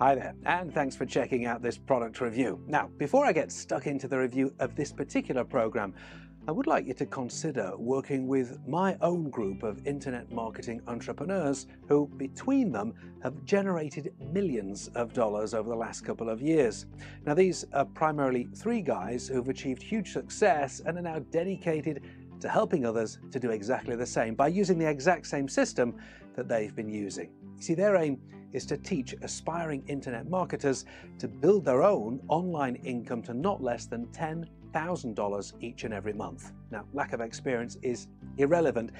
Hi there, and thanks for checking out this product review. Now, before I get stuck into the review of this particular program, I would like you to consider working with my own group of internet marketing entrepreneurs who, between them, have generated millions of dollars over the last couple of years. Now, these are primarily three guys who've achieved huge success and are now dedicated to helping others to do exactly the same by using the exact same system that they've been using. You see, their aim is to teach aspiring internet marketers to build their own online income to not less than $10,000 each and every month. Now, lack of experience is irrelevant,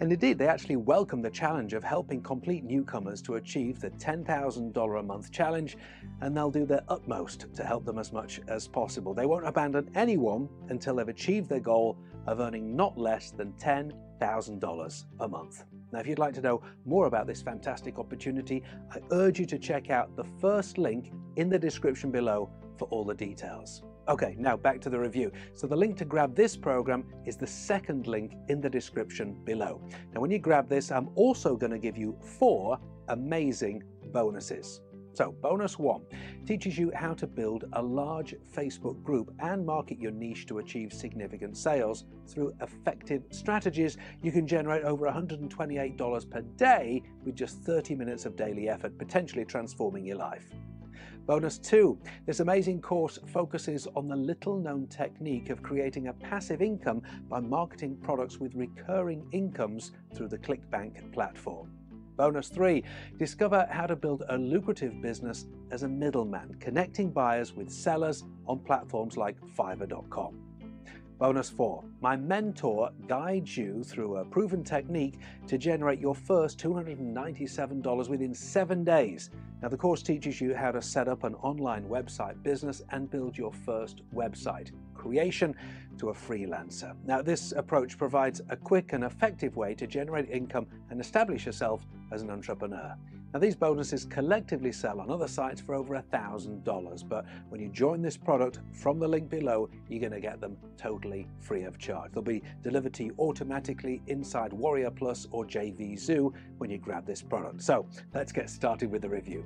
and indeed, they actually welcome the challenge of helping complete newcomers to achieve the $10,000 a month challenge, and they'll do their utmost to help them as much as possible. They won't abandon anyone until they've achieved their goal of earning not less than $10,000 a month. Now, if you'd like to know more about this fantastic opportunity, I urge you to check out the first link in the description below for all the details. Okay, now back to the review. So the link to grab this program is the second link in the description below. Now, when you grab this, I'm also going to give you four amazing bonuses. So, bonus one teaches you how to build a large Facebook group and market your niche to achieve significant sales. Through effective strategies, you can generate over $128 per day with just 30 minutes of daily effort, potentially transforming your life. Bonus 2. This amazing course focuses on the little known technique of creating a passive income by marketing products with recurring incomes through the ClickBank platform. Bonus 3. Discover how to build a lucrative business as a middleman, connecting buyers with sellers on platforms like Fiverr.com. Bonus 4. My mentor guides you through a proven technique to generate your first $297 within seven days. Now, the course teaches you how to set up an online website business and build your first website creation to a freelancer. Now, this approach provides a quick and effective way to generate income and establish yourself as an entrepreneur. Now, these bonuses collectively sell on other sites for over $1,000, but when you join this product from the link below, you're going to get them totally free of charge. They'll be delivered to you automatically inside Warrior Plus or JVZoo when you grab this product. So, let's get started with the review.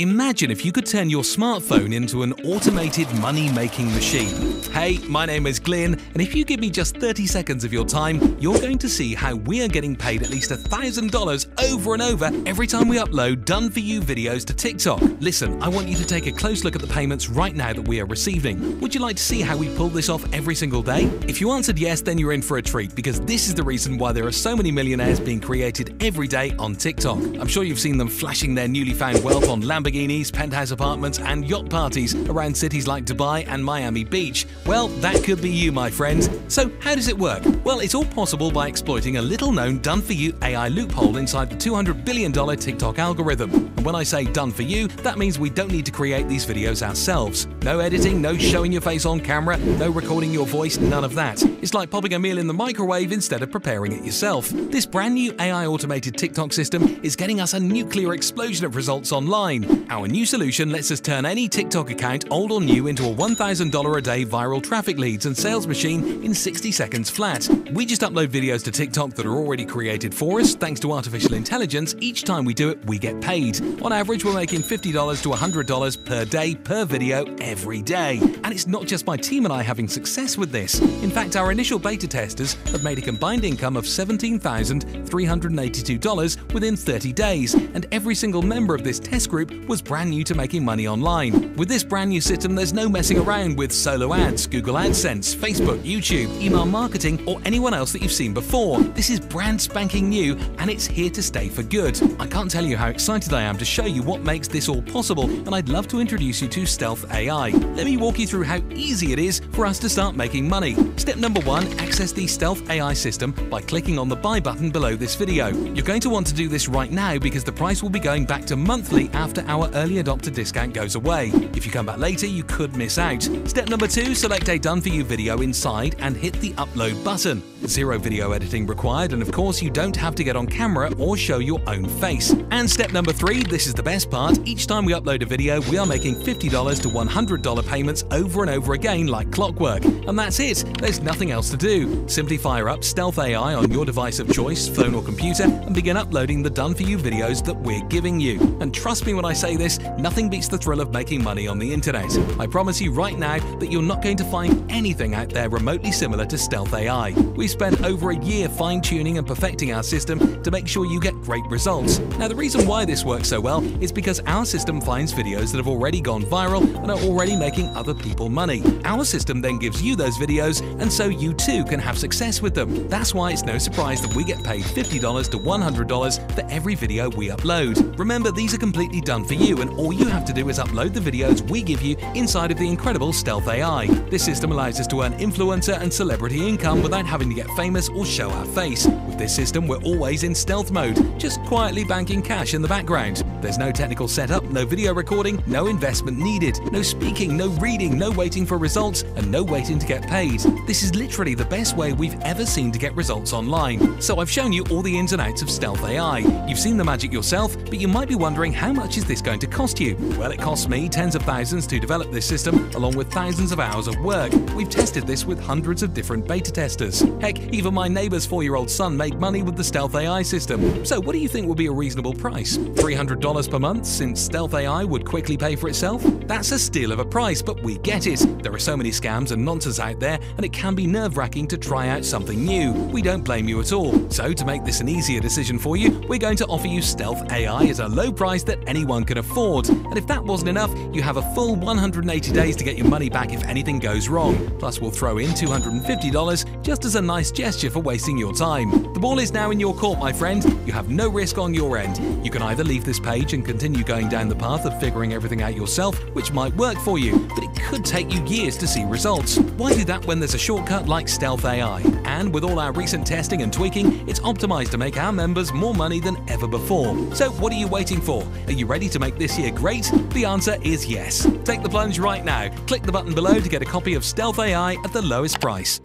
Imagine if you could turn your smartphone into an automated money-making machine. Hey, my name is Glyn, and if you give me just 30 seconds of your time, you're going to see how we are getting paid at least $1,000 over and over every time we upload done-for-you videos to TikTok. Listen, I want you to take a close look at the payments right now that we are receiving. Would you like to see how we pull this off every single day? If you answered yes, then you're in for a treat, because this is the reason why there are so many millionaires being created every day on TikTok. I'm sure you've seen them flashing their newly found wealth on Lamborghini Lamborghinis, penthouse apartments, and yacht parties around cities like Dubai and Miami Beach. Well, that could be you, my friends. So, how does it work? Well, it's all possible by exploiting a little known done for you AI loophole inside the $200 billion TikTok algorithm. And when I say done for you, that means we don't need to create these videos ourselves. No editing, no showing your face on camera, no recording your voice, none of that. It's like popping a meal in the microwave instead of preparing it yourself. This brand new AI automated TikTok system is getting us a nuclear explosion of results online. Our new solution lets us turn any TikTok account, old or new, into a $1,000 a day viral traffic leads and sales machine in 60 seconds flat. We just upload videos to TikTok that are already created for us. Thanks to artificial intelligence, each time we do it, we get paid. On average, we're making $50 to $100 per day per video every day. And it's not just my team and I having success with this. In fact, our initial beta testers have made a combined income of $17,382 within 30 days, and every single member of this test group was brand new to making money online. With this brand new system, there's no messing around with solo ads, Google AdSense, Facebook, YouTube, email marketing, or anyone else that you've seen before. This is brand spanking new and it's here to stay for good. I can't tell you how excited I am to show you what makes this all possible, and I'd love to introduce you to Stealth AI. Let me walk you through how easy it is for us to start making money. Step number one access the Stealth AI system by clicking on the buy button below this video. You're going to want to do this right now because the price will be going back to monthly after our early adopter discount goes away. If you come back later, you could miss out. Step number two, select a done for you video inside and hit the upload button. Zero video editing required, and of course, you don't have to get on camera or show your own face. And step number three, this is the best part, each time we upload a video, we are making $50 to $100 payments over and over again like clockwork. And that's it, there's nothing else to do. Simply fire up Stealth AI on your device of choice, phone or computer, and begin uploading the done for you videos that we're giving you. And trust me when I I say this, nothing beats the thrill of making money on the internet. I promise you right now that you're not going to find anything out there remotely similar to Stealth AI. We spent over a year fine tuning and perfecting our system to make sure you get great results. Now, the reason why this works so well is because our system finds videos that have already gone viral and are already making other people money. Our system then gives you those videos, and so you too can have success with them. That's why it's no surprise that we get paid $50 to $100 for every video we upload. Remember, these are completely done for you, and all you have to do is upload the videos we give you inside of the incredible Stealth AI. This system allows us to earn influencer and celebrity income without having to get famous or show our face. With this system, we're always in stealth mode, just quietly banking cash in the background. There's no technical setup, no video recording, no investment needed, no speaking, no reading, no waiting for results, and no waiting to get paid. This is literally the best way we've ever seen to get results online. So I've shown you all the ins and outs of Stealth AI. You've seen the magic yourself, but you might be wondering how much is this going to cost you? Well, it costs me tens of thousands to develop this system, along with thousands of hours of work. We've tested this with hundreds of different beta testers. Heck, even my neighbor's four-year-old son made money with the Stealth AI system. So what do you think would be a reasonable price? $300 per month, since Stealth AI would quickly pay for itself? That's a steal of a price, but we get it. There are so many scams and nonsense out there, and it can be nerve-wracking to try out something new. We don't blame you at all. So to make this an easier decision for you, we're going to offer you Stealth AI at a low price that anyone can afford. And if that wasn't enough, you have a full 180 days to get your money back if anything goes wrong. Plus, we'll throw in $250 just as a nice gesture for wasting your time. The ball is now in your court, my friend. You have no risk on your end. You can either leave this page and continue going down the path of figuring everything out yourself, which might work for you, but it could take you years to see results. Why do that when there's a shortcut like Stealth AI? And with all our recent testing and tweaking, it's optimized to make our members more money than ever before. So what are you waiting for? Are you ready to make this year great? The answer is yes. Take the plunge right now. Click the button below to get a copy of Stealth AI at the lowest price.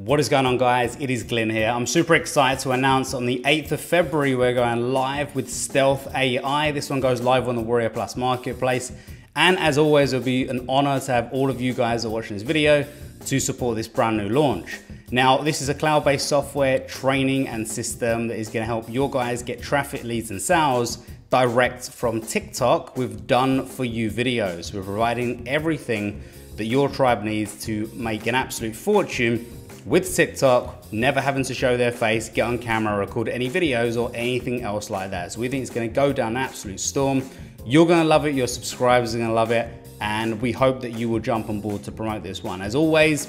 What is going on guys? It is Glyn here. I'm super excited to announce on the 8th of February we're going live with Stealth AI. This one goes live on the Warrior Plus Marketplace. And as always, it'll be an honor to have all of you guys are watching this video to support this brand new launch. Now, this is a cloud-based software training and system that is gonna help your guys get traffic leads and sales direct from TikTok with done for you videos. We're providing everything that your tribe needs to make an absolute fortune with TikTok, never having to show their face, get on camera, record any videos or anything else like that. So we think it's gonna go down an absolute storm. You're gonna love it, your subscribers are gonna love it, and we hope that you will jump on board to promote this one. As always,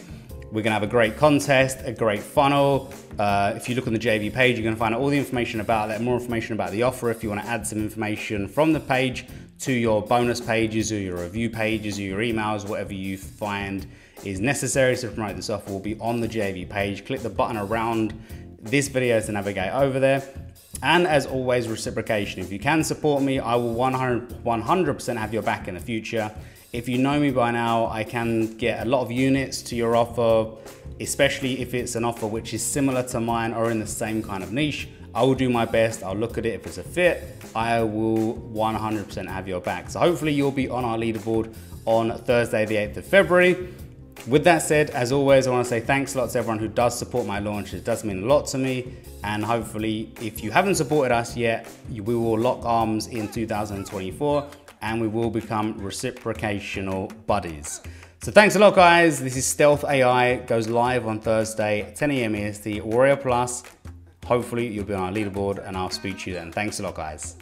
we're gonna have a great contest, a great funnel. Uh, if you look on the JV page, you're gonna find all the information about that, more information about the offer. If you wanna add some information from the page to your bonus pages or your review pages or your emails, whatever you find is necessary to promote this offer will be on the JV page. Click the button around this video to navigate over there. And as always, reciprocation. If you can support me, I will 100, 100% have your back in the future. If you know me by now, I can get a lot of units to your offer, especially if it's an offer which is similar to mine or in the same kind of niche. I will do my best. I'll look at it. If it's a fit, I will 100% have your back. So hopefully you'll be on our leaderboard on Thursday, the 8th of February. With that said, as always, I want to say thanks a lot to everyone who does support my launch. It does mean a lot to me. And hopefully, if you haven't supported us yet, we will lock arms in 2024 and we will become reciprocational buddies. So thanks a lot, guys. This is Stealth AI. Goes live on Thursday, 10 a.m. EST, Warrior Plus. Hopefully, you'll be on our leaderboard and I'll speak to you then. Thanks a lot, guys.